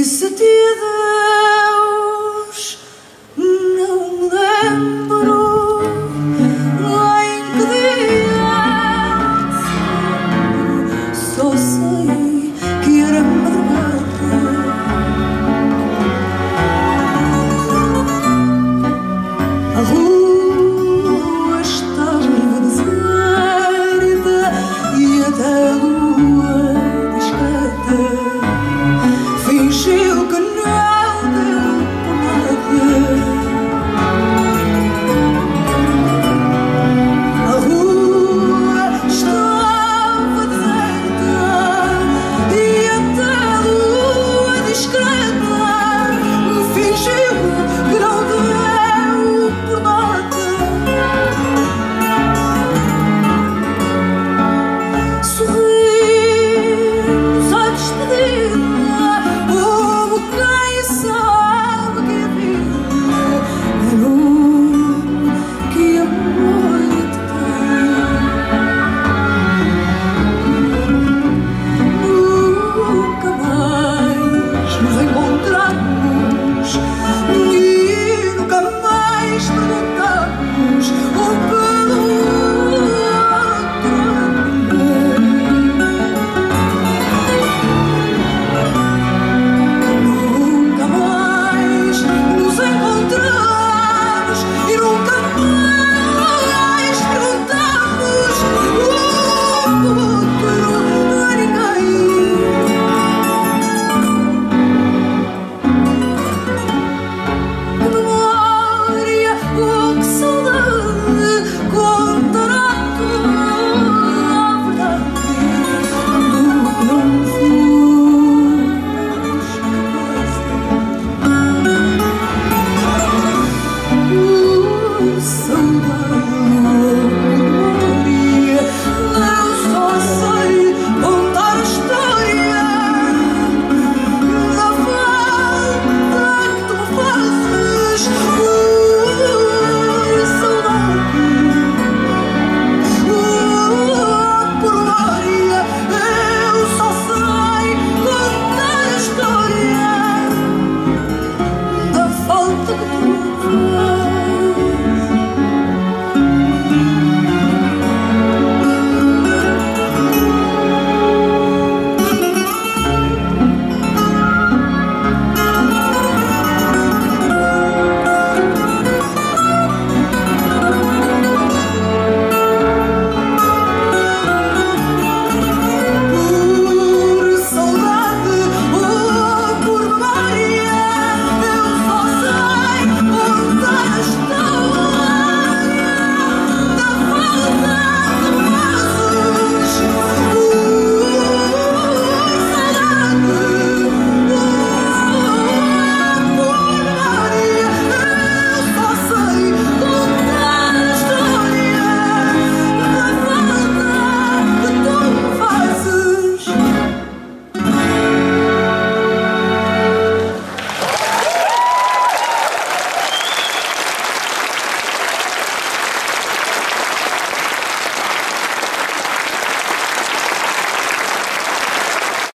disse-te. É